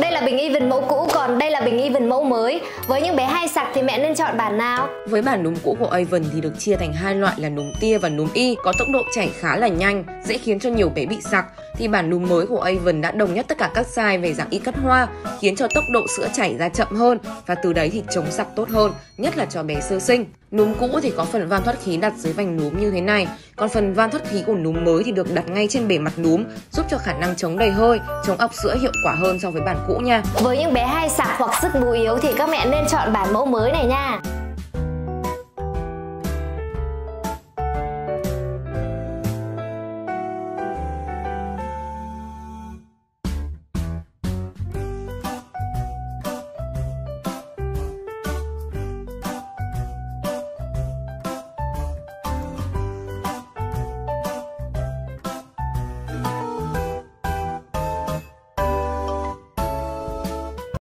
Đây là bình even mẫu cũ còn đây là bình even mẫu mới. Với những bé hay sặc thì mẹ nên chọn bản nào? Với bản núm cũ của Avon thì được chia thành hai loại là núm tia và núm y, có tốc độ chảy khá là nhanh, dễ khiến cho nhiều bé bị sặc. Thì bản núm mới của Avon đã đồng nhất tất cả các size về dạng y cắt hoa, khiến cho tốc độ sữa chảy ra chậm hơn và từ đấy thì chống sặc tốt hơn, nhất là cho bé sơ sinh. Núm cũ thì có phần van thoát khí đặt dưới vành núm như thế này, còn phần van thoát khí của núm mới thì được đặt ngay trên bề mặt núm, giúp cho khả năng chống đầy hơi, chống ọc sữa hiệu quả hơn so với bản cũ nha. Với những bé hay sặc hoặc sức bú yếu thì các mẹ nên chọn bản mẫu mới này nha.